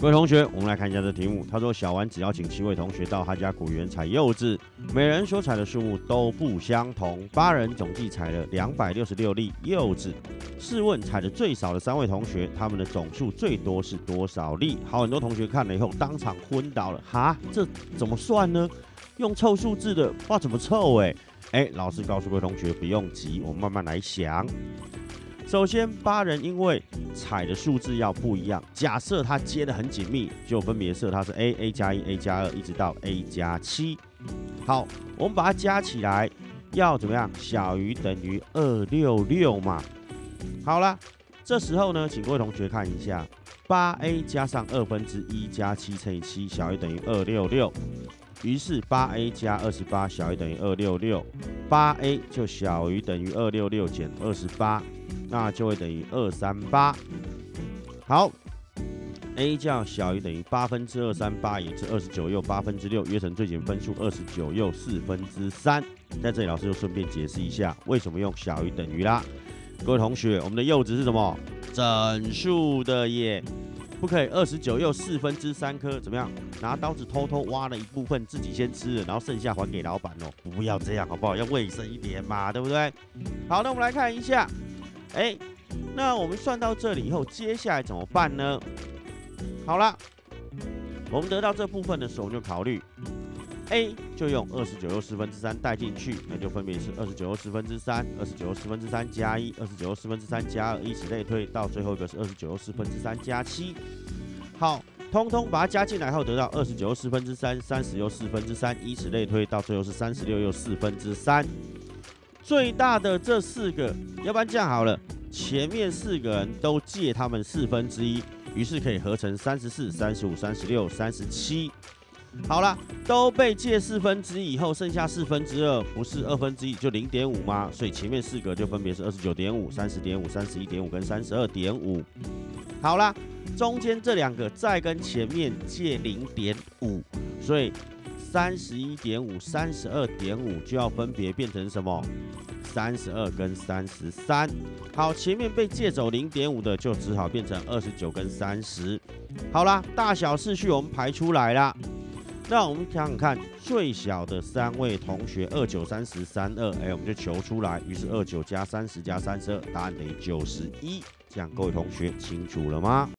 各位同学，我们来看一下这题目。他说，小丸子要请七位同学到他家果园采柚子，每人所采的数目都不相同。八人总计采了两百六十六粒柚子。试问，采的最少的三位同学，他们的总数最多是多少粒？好，很多同学看了以后当场昏倒了。哈，这怎么算呢？用凑数字的，不知道怎么凑哎。哎，老师告诉各位同学，不用急，我们慢慢来想。首先，八人因为踩的数字要不一样，假设它接的很紧密，就分别设它是 A A 加一 A 加二，一直到 A 加七。好，我们把它加起来，要怎么样？小于等于二六六嘛。好了，这时候呢，请各位同学看一下，八 A 加上二分之一加七乘以七，小于等于二六六。于是八 A 加二十八小于等于二六六，八 A 就小于等于二六六减二十八，那就会等于二三八。好，A 加小于等于八分之二三八，也是二十九又八分之六，约成最简分数二十九又四分之三。在这里，老师就顺便解释一下为什么用小于等于啦。各位同学，我们的柚子是什么？整数的耶。不可以，二十九又四分之三颗，怎么样？拿刀子偷偷挖了一部分，自己先吃了，然后剩下还给老板哦。不要这样，好不好？要卫生一点嘛，对不对？好，那我们来看一下，哎，那我们算到这里以后，接下来怎么办呢？好了，我们得到这部分的时候，我们就考虑。A 就用二十九又四分之三带进去，那就分别是二十九又四分之三、二十九又四分之三加一、二十九又四分之三加二，以此类推，到最后一个是二十九又四分之三加七。好，通通把它加进来后，得到二十九又四分之三、三十又四分之三，以此类推，到最后是三十六又四分之三。最大的这四个，要不然这样好了，前面四个人都借他们四分之一，于是可以合成三十四、三十五、三十六、三十七。好了，都被借四分之一以后，剩下四分之二，不是二分之一就零点五吗？所以前面四个就分别是二十九点五、三十点五、三十一点五跟三十二点五。好啦，中间这两个再跟前面借零点五，所以三十一点五、三十二点五就要分别变成什么？三十二跟三十三。好，前面被借走零点五的就只好变成二十九跟三十。好啦，大小次序我们排出来了。那我们想想看，最小的三位同学，二九三十三二，哎，我们就求出来。于是二九加三十加三十二，答案等于九十一。这样各位同学清楚了吗？